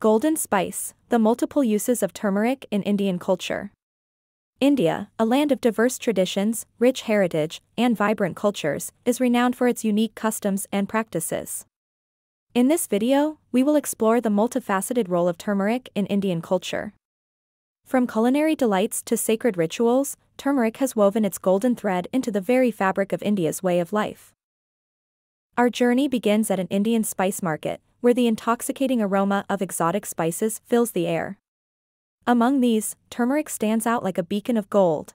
Golden spice, the multiple uses of turmeric in Indian culture. India, a land of diverse traditions, rich heritage, and vibrant cultures, is renowned for its unique customs and practices. In this video, we will explore the multifaceted role of turmeric in Indian culture. From culinary delights to sacred rituals, turmeric has woven its golden thread into the very fabric of India's way of life. Our journey begins at an Indian spice market, where the intoxicating aroma of exotic spices fills the air. Among these, turmeric stands out like a beacon of gold.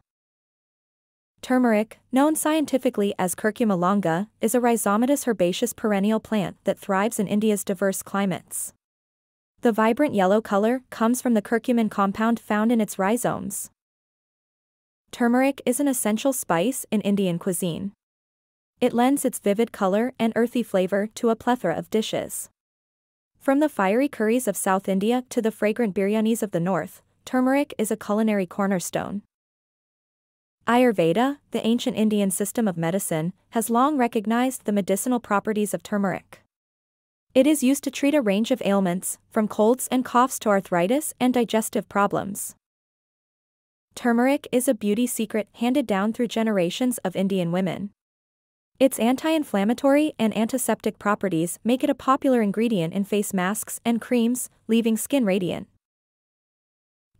Turmeric, known scientifically as Curcuma longa, is a rhizomatous herbaceous perennial plant that thrives in India's diverse climates. The vibrant yellow color comes from the curcumin compound found in its rhizomes. Turmeric is an essential spice in Indian cuisine. It lends its vivid color and earthy flavor to a plethora of dishes. From the fiery curries of South India to the fragrant biryanis of the north, turmeric is a culinary cornerstone. Ayurveda, the ancient Indian system of medicine, has long recognized the medicinal properties of turmeric. It is used to treat a range of ailments, from colds and coughs to arthritis and digestive problems. Turmeric is a beauty secret handed down through generations of Indian women. Its anti-inflammatory and antiseptic properties make it a popular ingredient in face masks and creams, leaving skin radiant.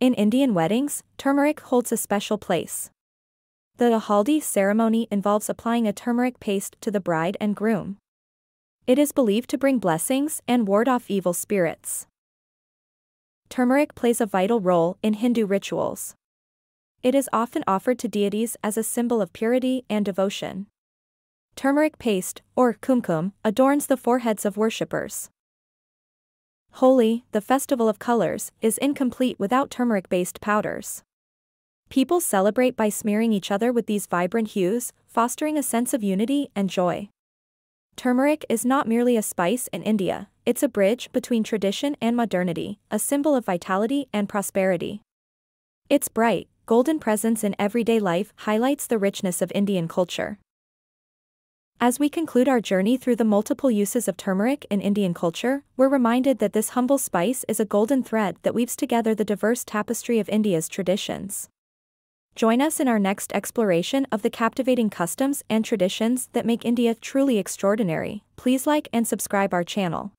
In Indian weddings, turmeric holds a special place. The haldi ceremony involves applying a turmeric paste to the bride and groom. It is believed to bring blessings and ward off evil spirits. Turmeric plays a vital role in Hindu rituals. It is often offered to deities as a symbol of purity and devotion. Turmeric paste, or kumkum, adorns the foreheads of worshippers. Holi, the festival of colors, is incomplete without turmeric-based powders. People celebrate by smearing each other with these vibrant hues, fostering a sense of unity and joy. Turmeric is not merely a spice in India, it's a bridge between tradition and modernity, a symbol of vitality and prosperity. Its bright, golden presence in everyday life highlights the richness of Indian culture. As we conclude our journey through the multiple uses of turmeric in Indian culture, we're reminded that this humble spice is a golden thread that weaves together the diverse tapestry of India's traditions. Join us in our next exploration of the captivating customs and traditions that make India truly extraordinary. Please like and subscribe our channel.